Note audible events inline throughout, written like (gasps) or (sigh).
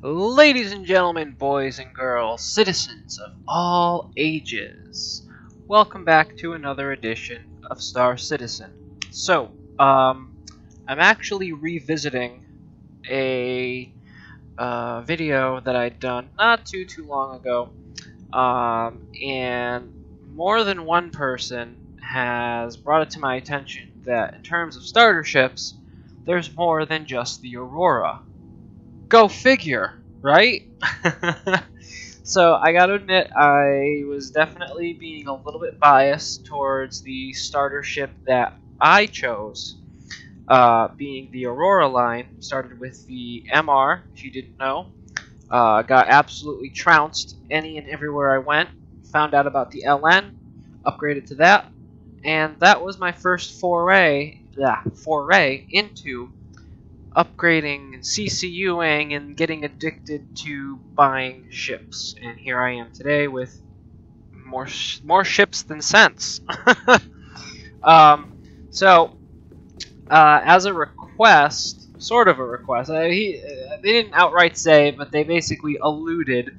Ladies and gentlemen, boys and girls, citizens of all ages, welcome back to another edition of Star Citizen. So, um, I'm actually revisiting a uh, video that I'd done not too too long ago, um, and more than one person has brought it to my attention that in terms of starter ships, there's more than just the Aurora. Go figure, right? (laughs) so I gotta admit, I was definitely being a little bit biased towards the starter ship that I chose, uh, being the Aurora line. Started with the MR, if you didn't know. Uh, got absolutely trounced any and everywhere I went. Found out about the LN, upgraded to that, and that was my first foray, yeah, foray into upgrading and CCUing and getting addicted to buying ships. And here I am today with more sh more ships than sense. (laughs) um, so, uh, as a request, sort of a request, he, uh, they didn't outright say, but they basically alluded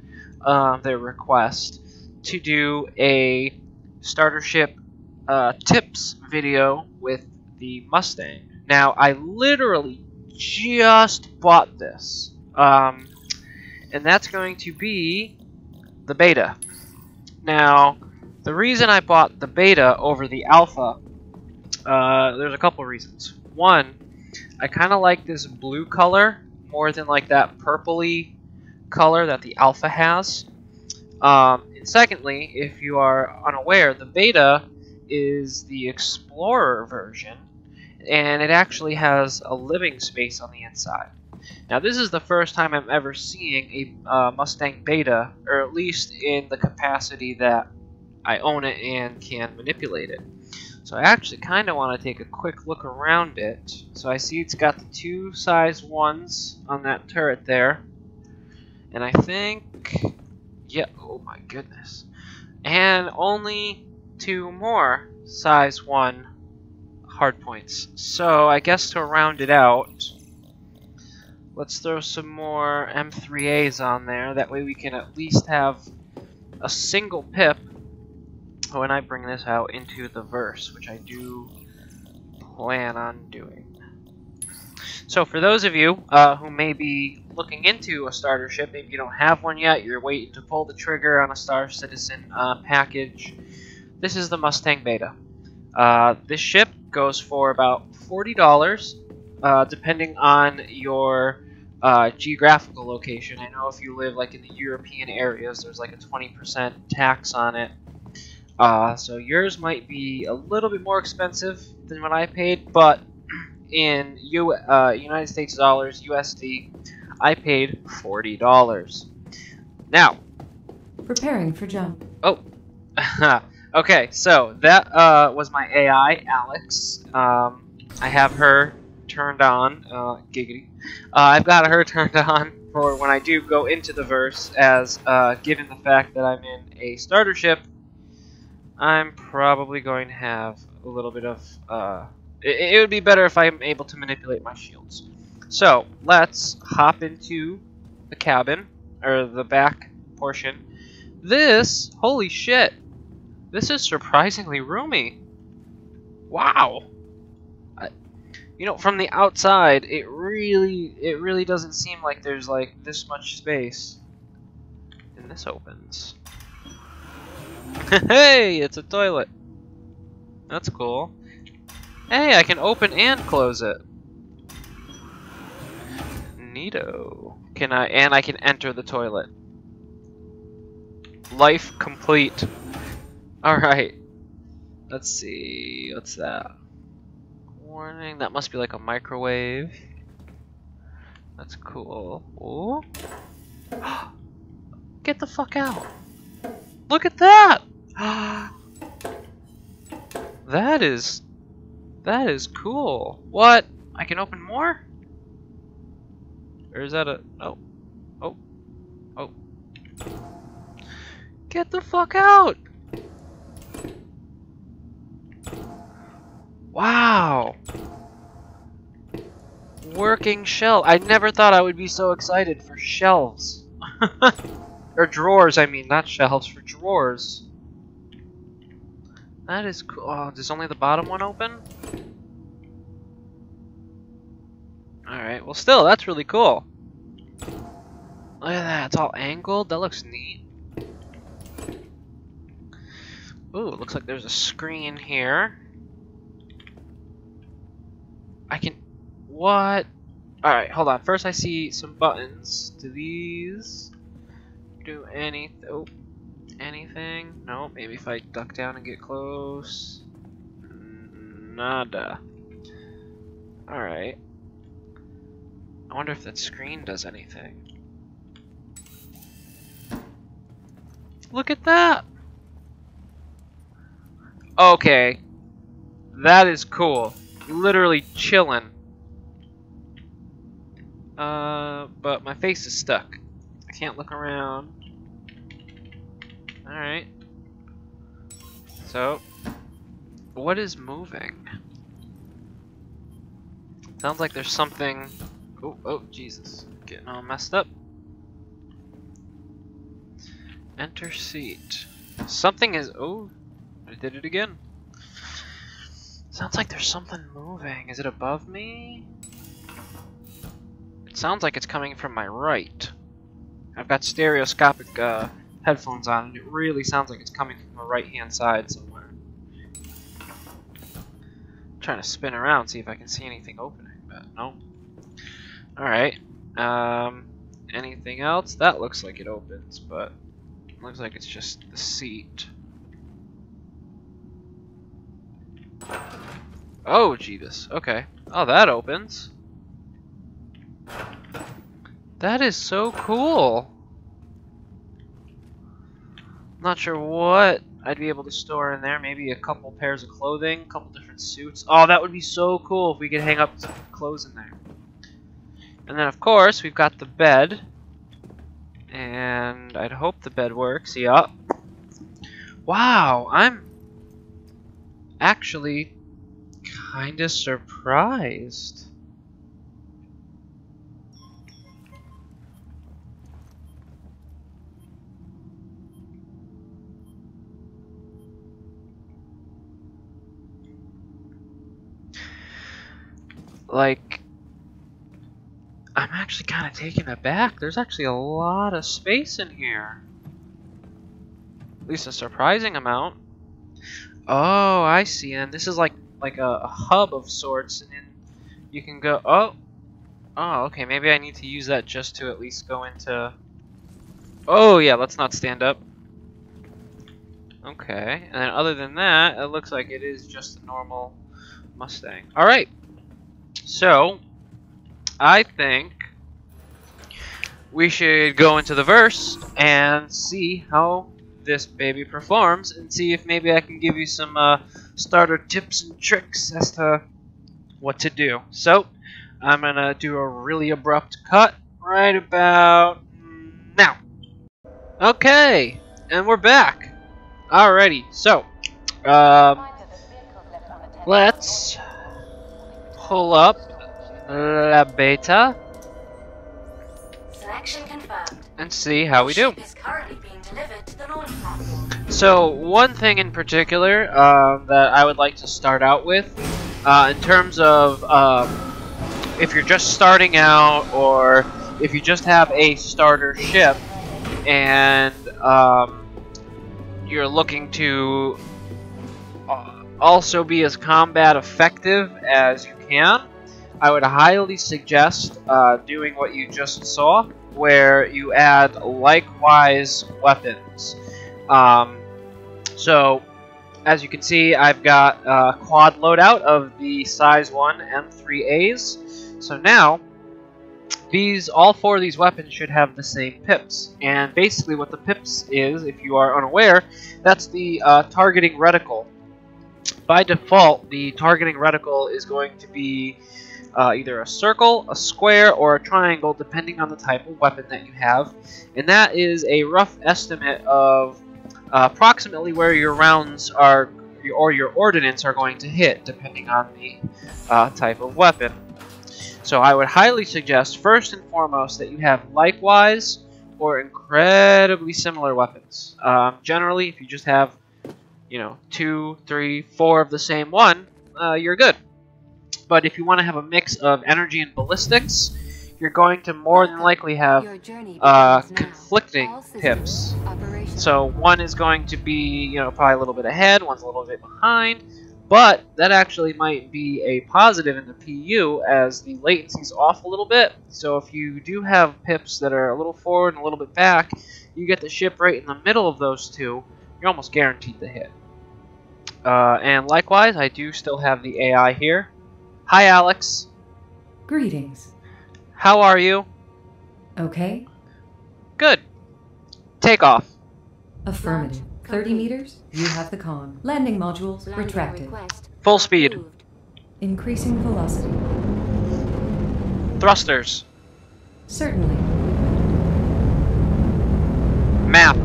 uh, their request to do a starter ship uh, tips video with the Mustang. Now, I literally just bought this. Um, and that's going to be the beta. Now, the reason I bought the beta over the alpha, uh, there's a couple reasons. One, I kind of like this blue color more than like that purpley color that the alpha has. Um, and secondly, if you are unaware, the beta is the Explorer version, and it actually has a living space on the inside. Now, this is the first time I'm ever seeing a uh, Mustang Beta, or at least in the capacity that I own it and can manipulate it. So I actually kind of want to take a quick look around it. So I see it's got the two size ones on that turret there. And I think... Yeah, oh my goodness. And only two more size 1 hardpoints. So I guess to round it out, let's throw some more M3As on there. That way we can at least have a single pip when I bring this out into the verse, which I do plan on doing. So for those of you uh, who may be looking into a starter ship, maybe you don't have one yet, you're waiting to pull the trigger on a Star Citizen uh, package, this is the Mustang Beta. Uh, this ship goes for about $40, uh, depending on your uh, geographical location. I know if you live like in the European areas, there's like a 20% tax on it. Uh, so yours might be a little bit more expensive than what I paid, but (clears throat) in U uh, United States dollars, USD, I paid $40. Now, preparing for jump. Oh, (laughs) Okay, so that uh, was my AI, Alex. Um, I have her turned on, uh, giggity. Uh, I've got her (laughs) turned on for when I do go into the verse, as uh, given the fact that I'm in a starter ship, I'm probably going to have a little bit of. Uh, it, it would be better if I'm able to manipulate my shields. So let's hop into the cabin or the back portion. This, holy shit! This is surprisingly roomy. Wow. You know, from the outside, it really, it really doesn't seem like there's like this much space. And this opens. (laughs) hey, it's a toilet. That's cool. Hey, I can open and close it. Neato. Can I, and I can enter the toilet. Life complete. Alright. Let's see. What's that? Warning. That must be like a microwave. That's cool. Ooh. (gasps) Get the fuck out. Look at that! (gasps) that is... That is cool. What? I can open more? Or is that a... Oh. Oh. Oh. Get the fuck out! Wow. working shelf. I never thought I would be so excited for shelves. (laughs) or drawers, I mean, not shelves, for drawers. That is cool. Oh, does only the bottom one open? Alright, well still, that's really cool. Look at that, it's all angled. That looks neat. Ooh, it looks like there's a screen here. I can... What? Alright, hold on. First I see some buttons. Do these do any... Oh, anything? No, maybe if I duck down and get close. Nada. Alright. I wonder if that screen does anything. Look at that! Okay. That is cool. Literally chilling. Uh, but my face is stuck. I can't look around. Alright. So, what is moving? Sounds like there's something... Oh, oh, Jesus. Getting all messed up. Enter seat. Something is... Oh, I did it again. Sounds like there's something moving. Is it above me? It sounds like it's coming from my right. I've got stereoscopic uh, headphones on, and it really sounds like it's coming from the right-hand side somewhere. I'm trying to spin around, see if I can see anything opening, but no. Alright. Um, anything else? That looks like it opens, but looks like it's just the seat. Oh, Jeebus. Okay. Oh, that opens. That is so cool. Not sure what I'd be able to store in there. Maybe a couple pairs of clothing, a couple different suits. Oh, that would be so cool if we could hang up some clothes in there. And then, of course, we've got the bed. And I'd hope the bed works. Yup. Wow, I'm actually kind of surprised. Like, I'm actually kind of taken aback. There's actually a lot of space in here. At least a surprising amount. Oh, I see. And this is like like a, a hub of sorts, and then you can go. Oh, oh, okay. Maybe I need to use that just to at least go into. Oh yeah, let's not stand up. Okay, and then other than that, it looks like it is just a normal Mustang. All right. So, I think we should go into the verse and see how this baby performs and see if maybe I can give you some uh, starter tips and tricks as to what to do. So, I'm going to do a really abrupt cut right about now. Okay, and we're back. Alrighty, so, um, let's pull up La Beta and see how we do. So one thing in particular um, that I would like to start out with, uh, in terms of um, if you're just starting out or if you just have a starter ship and um, you're looking to uh, also be as combat effective as you can, I would highly suggest uh, doing what you just saw, where you add likewise weapons. Um, so, as you can see, I've got a quad loadout of the size 1 M3As. So now, these all four of these weapons should have the same pips. And basically what the pips is, if you are unaware, that's the uh, targeting reticle. By default, the targeting reticle is going to be uh, either a circle, a square, or a triangle, depending on the type of weapon that you have. And that is a rough estimate of uh, approximately where your rounds are, or your ordnance are going to hit, depending on the uh, type of weapon. So I would highly suggest, first and foremost, that you have likewise or incredibly similar weapons. Um, generally, if you just have, you know, two, three, four of the same one, uh, you're good. But if you want to have a mix of energy and ballistics, you're going to more than likely have uh, conflicting pips. So one is going to be, you know, probably a little bit ahead, one's a little bit behind, but that actually might be a positive in the PU as the latency's off a little bit. So if you do have pips that are a little forward and a little bit back, you get the ship right in the middle of those two, you're almost guaranteed to hit. Uh, and likewise, I do still have the AI here. Hi, Alex. Greetings. How are you? Okay. Good. Take off. Affirmative. 30 meters, you have the con. Landing modules retracted. Full speed. Increasing velocity. Thrusters. Certainly. Map.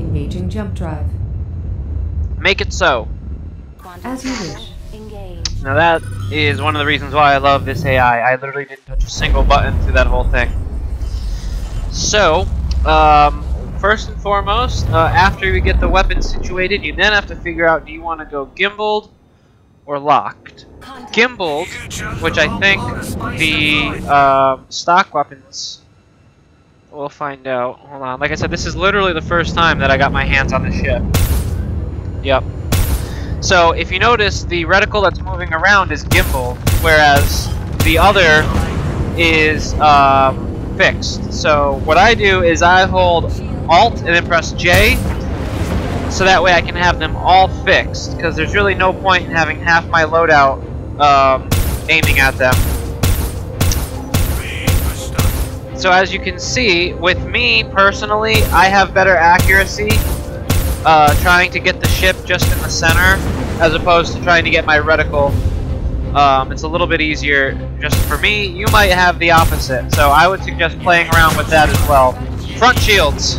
Engaging jump drive. Make it so. As you wish. Engage. Now that is one of the reasons why I love this AI. I literally didn't touch a single button through that whole thing. So, um, first and foremost, uh, after you get the weapon situated, you then have to figure out do you want to go gimbaled or locked. Gimbaled, which I think the uh, stock weapons, we'll find out. Hold on. Like I said, this is literally the first time that I got my hands on the ship. Yep. So if you notice, the reticle that's moving around is gimbal, whereas the other is um, fixed. So what I do is I hold Alt and then press J, so that way I can have them all fixed, because there's really no point in having half my loadout um, aiming at them. So as you can see, with me personally, I have better accuracy uh, trying to get the ship just in the center, as opposed to trying to get my reticle. Um, it's a little bit easier just for me. You might have the opposite, so I would suggest playing around with that as well. Front shields.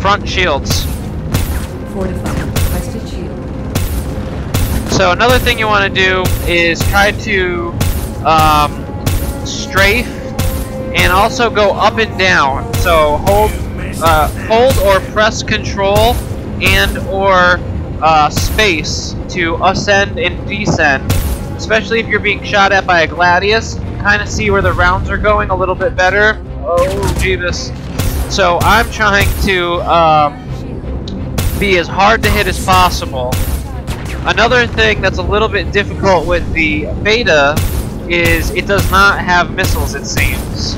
Front shields. Fortified. Requested shield. So another thing you want to do is try to um, strafe and also go up and down. So hold, uh, hold or press control and or uh, space to ascend and descend. Especially if you're being shot at by a Gladius, kind of see where the rounds are going a little bit better. Oh, Jeebus. So I'm trying to um, be as hard to hit as possible. Another thing that's a little bit difficult with the beta is it does not have missiles, it seems.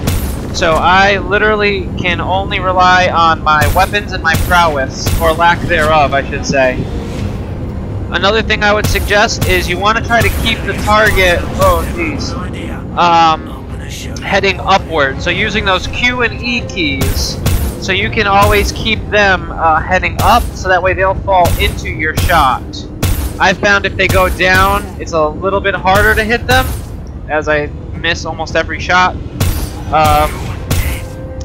So I literally can only rely on my weapons and my prowess, or lack thereof, I should say. Another thing I would suggest is you want to try to keep the target, oh jeez, um, heading upward. So using those Q and E keys, so you can always keep them uh, heading up, so that way they'll fall into your shot. I found if they go down, it's a little bit harder to hit them, as I miss almost every shot. Um,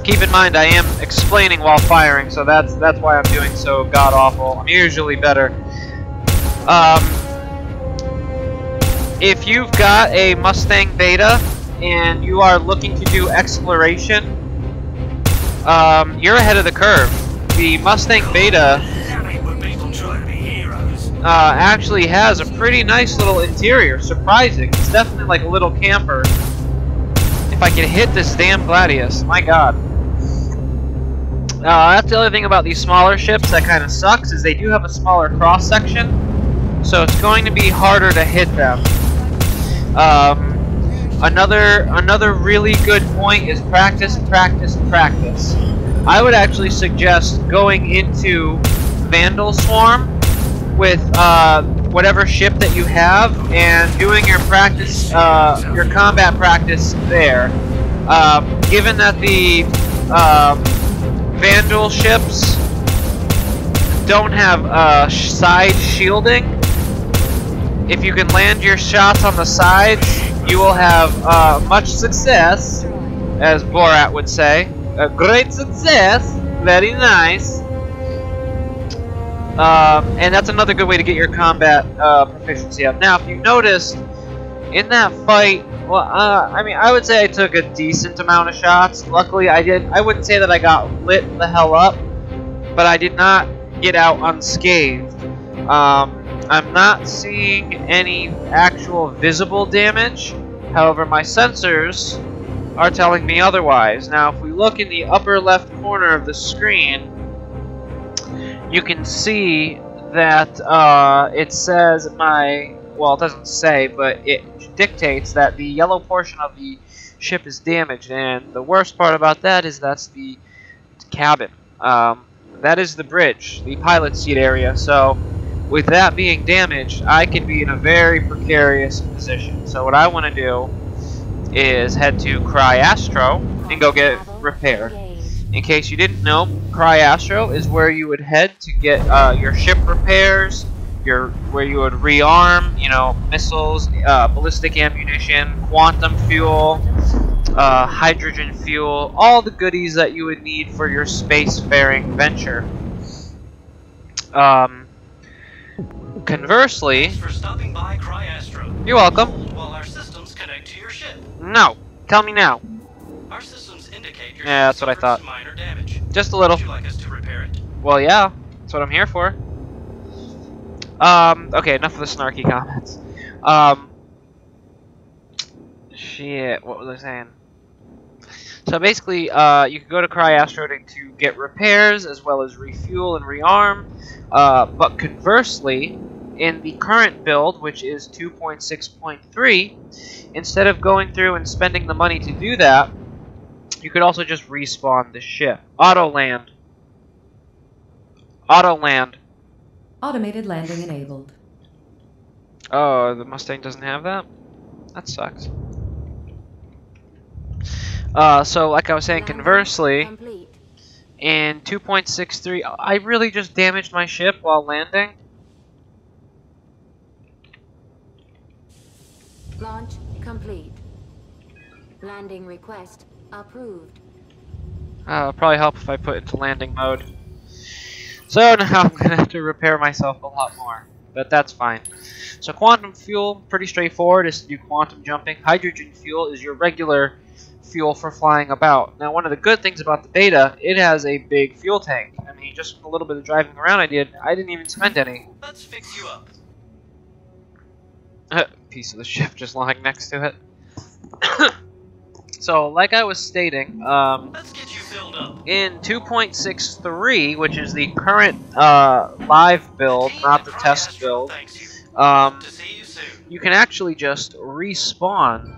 keep in mind, I am explaining while firing, so that's that's why I'm doing so god awful. I'm usually better. Um, if you've got a Mustang Beta and you are looking to do exploration, um, you're ahead of the curve. The Mustang Beta uh, actually has a pretty nice little interior. Surprising. It's definitely like a little camper. If I can hit this damn Gladius, my god. Uh, that's the other thing about these smaller ships that kind of sucks, is they do have a smaller cross-section. So it's going to be harder to hit them. Um, another, another really good point is practice, practice, practice. I would actually suggest going into Vandal Swarm with uh, whatever ship that you have and doing your practice, uh, your combat practice there. Um, given that the uh, Vandal ships don't have uh, side shielding, if you can land your shots on the sides, you will have uh, much success, as Borat would say. A great success, very nice. Um, and that's another good way to get your combat uh, proficiency up. Now, if you notice, in that fight, well, uh, I mean, I would say I took a decent amount of shots. Luckily, I did. I wouldn't say that I got lit the hell up, but I did not get out unscathed. Um, I'm not seeing any actual visible damage. However, my sensors are telling me otherwise. Now, if we look in the upper left corner of the screen, you can see that uh, it says my, well, it doesn't say, but it dictates that the yellow portion of the ship is damaged. And the worst part about that is that's the cabin. Um, that is the bridge, the pilot seat area. So, with that being damaged, I could be in a very precarious position. So what I want to do is head to Cryastro and go get repaired. In case you didn't know, Cryastro is where you would head to get uh, your ship repairs, your where you would rearm, you know, missiles, uh, ballistic ammunition, quantum fuel, uh, hydrogen fuel, all the goodies that you would need for your spacefaring venture. Um, conversely, for stopping by you're welcome. Hold while our systems connect to your ship. No, tell me now. Our systems indicate your Yeah, that's what I thought. minor damage. Just a little. Would you like us to repair it? Well, yeah, that's what I'm here for. Um, okay, enough of the snarky comments. Um, shit, what was I saying? So basically, uh, you can go to Cryastro to, to get repairs as well as refuel and rearm. Uh, but conversely, in the current build, which is 2.6.3, instead of going through and spending the money to do that, you could also just respawn the ship. Auto land. Auto land. Automated landing enabled. Oh, the Mustang doesn't have that? That sucks. Uh, so like I was saying, conversely, in 2.63, I really just damaged my ship while landing. Launch complete. Landing request approved. Uh, it'll probably help if I put into landing mode. So (laughs) now I'm gonna have to repair myself a lot more, but that's fine. So quantum fuel, pretty straightforward, is to do quantum jumping. Hydrogen fuel is your regular fuel for flying about. Now one of the good things about the beta, it has a big fuel tank. I mean, just a little bit of driving around I did, I didn't even spend any. Let's fix you up. (laughs) Piece of the ship just lying next to it. (coughs) (coughs) so, like I was stating, um, Let's get you filled up. in 2.63, which is the current uh, live build, not the test build, you. um, you you can actually just respawn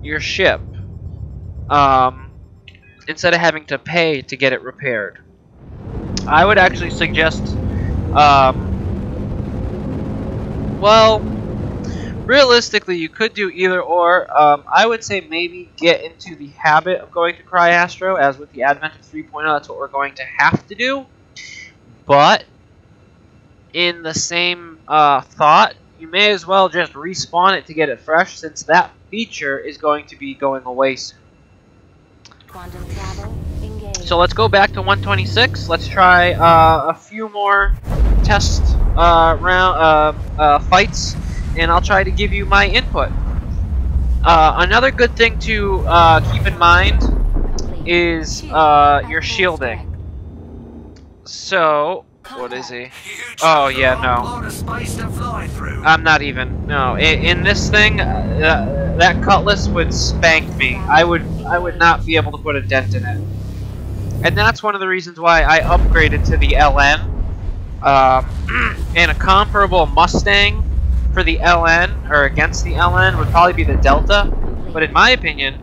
your ship um, instead of having to pay to get it repaired. I would actually suggest, um, well, realistically, you could do either or. Um, I would say maybe get into the habit of going to Cryastro, as with the advent of 3.0, that's what we're going to have to do. But in the same uh, thought, you may as well just respawn it to get it fresh, since that feature is going to be going away soon. Quantum travel engaged. So let's go back to 126. Let's try uh, a few more test uh, round uh, uh, fights, and I'll try to give you my input. Uh, another good thing to uh, keep in mind is uh, your shielding. So, what is he? Oh, yeah, no. I'm not even. No, in, in this thing, uh, that cutlass would spank me. I would, I would not be able to put a dent in it. And that's one of the reasons why I upgraded to the LN. Um, (clears throat) and a comparable Mustang for the LN or against the LN would probably be the Delta. But in my opinion,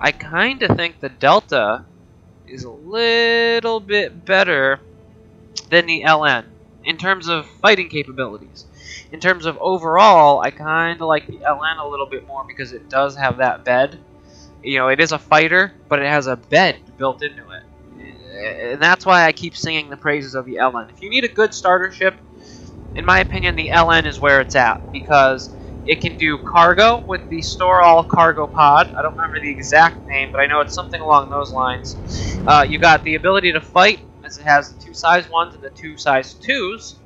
I kind of think the Delta is a little bit better than the LN in terms of fighting capabilities. In terms of overall, I kind of like the LN a little bit more because it does have that bed. You know, it is a fighter, but it has a bed built into it. And that's why I keep singing the praises of the LN. If you need a good starter ship, in my opinion, the LN is where it's at because it can do cargo with the StorAll cargo pod. I don't remember the exact name, but I know it's something along those lines. Uh, you got the ability to fight, as it has the two size ones and the two size twos,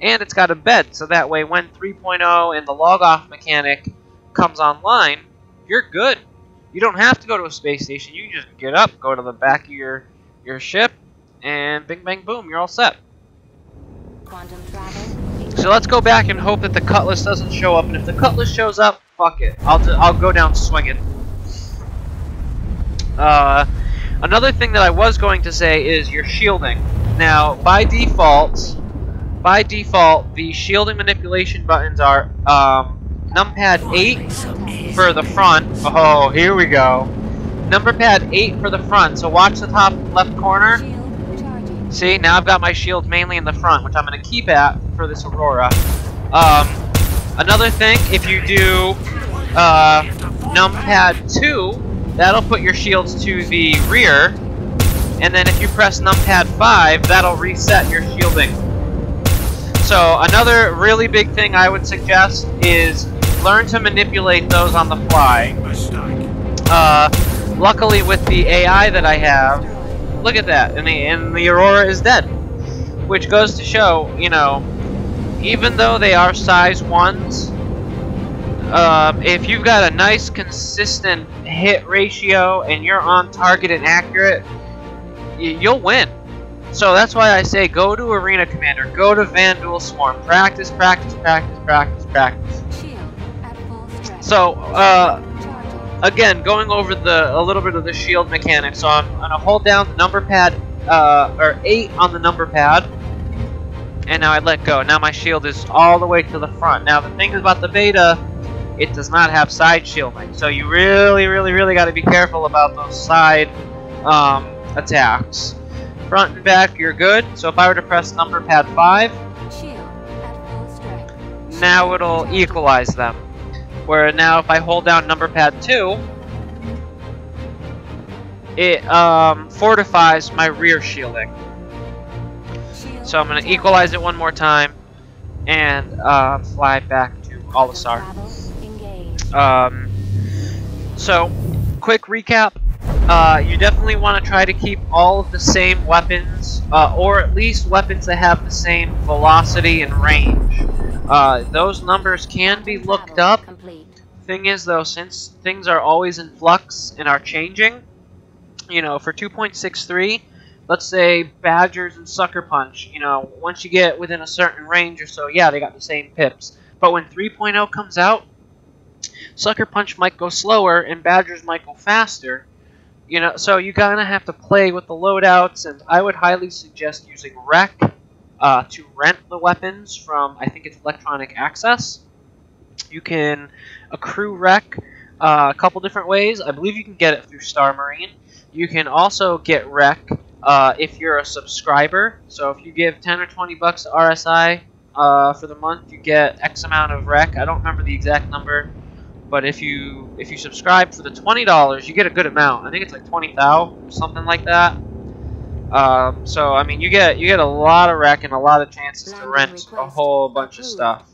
and it's got a bed, so that way when 3.0 and the log off mechanic comes online, you're good. You don't have to go to a space station. You just get up, go to the back of your your ship, and bing bang boom, you're all set. Quantum travel. So let's go back and hope that the Cutlass doesn't show up. And if the Cutlass shows up, fuck it. I'll I'll go down swinging. Uh, another thing that I was going to say is your shielding. Now, by default, by default, the shielding manipulation buttons are um, numpad 8 for the front. Oh, here we go. Number pad 8 for the front. So watch the top left corner. See, now I've got my shield mainly in the front, which I'm going to keep at for this Aurora. Um, another thing, if you do uh, numpad 2, that'll put your shields to the rear. And then if you press numpad 5, that'll reset your shielding. So another really big thing I would suggest is learn to manipulate those on the fly. Uh, luckily with the AI that I have, look at that, and the, and the Aurora is dead. Which goes to show, you know, even though they are size 1s, um, if you've got a nice consistent hit ratio and you're on target and accurate, y- you'll win. So that's why I say go to Arena Commander, go to Vandal Swarm, practice, practice, practice, practice, practice. Shield at full strength. So, uh. Again, going over the a little bit of the shield mechanics. So I'm gonna hold down the number pad, uh, or eight on the number pad, and now I let go. Now my shield is all the way to the front. Now the thing about the beta, it does not have side shielding, so you really, really, really got to be careful about those side um, attacks. Front and back, you're good. So if I were to press number pad five, Shield at full strength. now it'll equalize them. Where now if I hold down number pad 2, it um, fortifies my rear shielding. So I'm going to equalize it one more time and uh, fly back to Olisar. Um, so, quick recap. Uh, you definitely want to try to keep all of the same weapons, uh, or at least weapons that have the same velocity and range. Uh, those numbers can be looked up. Thing is, though, since things are always in flux and are changing, you know, for 2.63, let's say Badgers and Sucker Punch, you know, once you get within a certain range or so, yeah, they got the same pips. But when 3.0 comes out, Sucker Punch might go slower and Badgers might go faster. You know, so you kind of have to play with the loadouts, and I would highly suggest using Rec uh, to rent the weapons from, I think it's Electronic Access. You can accrue Rec uh, a couple different ways. I believe you can get it through Star Marine. You can also get Rec uh, if you're a subscriber. So if you give 10 or 20 bucks to RSI uh, for the month, you get X amount of Rec. I don't remember the exact number. But if you if you subscribe for the twenty dollars, you get a good amount. I think it's like twenty thou, something like that. Um, so I mean, you get you get a lot of rec and a lot of chances to rent a whole bunch of stuff.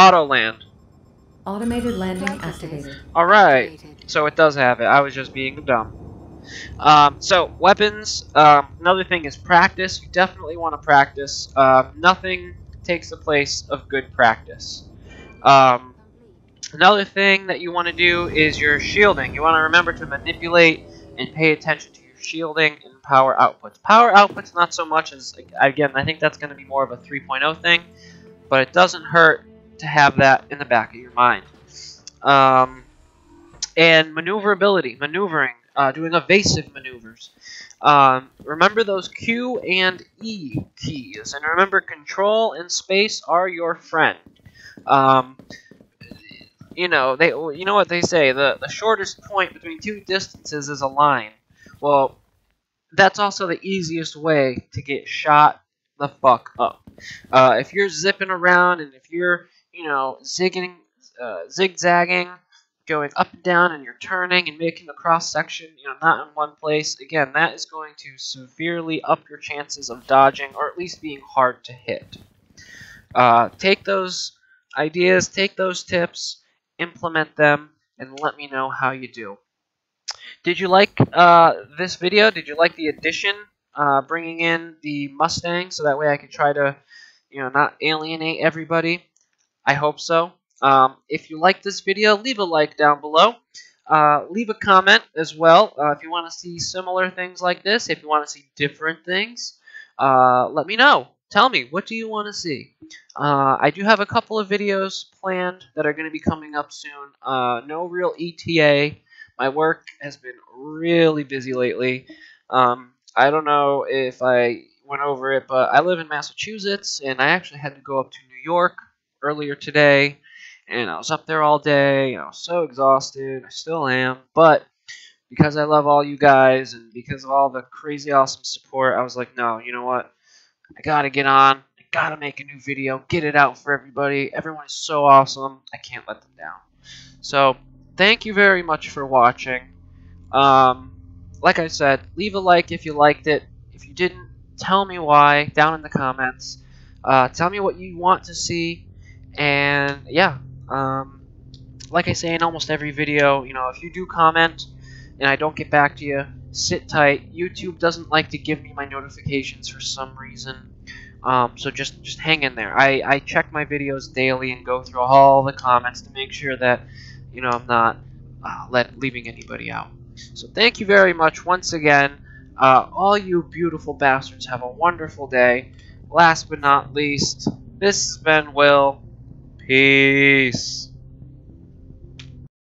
Auto land. Automated landing activated. All right. Activated. So it does have it. I was just being dumb. Um, so weapons. Um, another thing is practice. You definitely want to practice. Um, nothing takes the place of good practice. Um, Another thing that you want to do is your shielding. You want to remember to manipulate and pay attention to your shielding and power outputs. Power outputs not so much as again, I think that's going to be more of a 3.0 thing, but it doesn't hurt to have that in the back of your mind. Um, and maneuverability, maneuvering, uh, doing evasive maneuvers. Um, remember those Q and E keys, and remember control and space are your friend. Um, you know they you know what they say the the shortest point between two distances is a line well that's also the easiest way to get shot the fuck up uh, if you're zipping around and if you're you know zigging uh, zigzagging going up and down and you're turning and making a cross section you know not in one place again that is going to severely up your chances of dodging or at least being hard to hit uh, take those ideas, take those tips, implement them, and let me know how you do. Did you like uh, this video? Did you like the addition, uh, bringing in the Mustang, so that way I can try to, you know, not alienate everybody? I hope so. Um, if you like this video, leave a like down below. Uh, leave a comment as well uh, if you want to see similar things like this. If you want to see different things, uh, let me know. Tell me, what do you want to see? Uh, I do have a couple of videos planned that are going to be coming up soon. Uh, no real ETA. My work has been really busy lately. Um, I don't know if I went over it, but I live in Massachusetts, and I actually had to go up to New York earlier today, and I was up there all day, and I was so exhausted. I still am, but because I love all you guys, and because of all the crazy awesome support, I was like, no, you know what? I gotta get on. I gotta make a new video, get it out for everybody. Everyone is so awesome. I can't let them down. So, thank you very much for watching. Um, like I said, leave a like if you liked it. If you didn't, tell me why down in the comments. Uh, tell me what you want to see. And yeah, um, like I say in almost every video, you know, if you do comment and I don't get back to you, sit tight. YouTube doesn't like to give me my notifications for some reason. Um, so just just hang in there. I, I check my videos daily and go through all the comments to make sure that you know I'm not uh, let leaving anybody out. So thank you very much once again. Uh, all you beautiful bastards have a wonderful day. Last but not least, this has been Will. es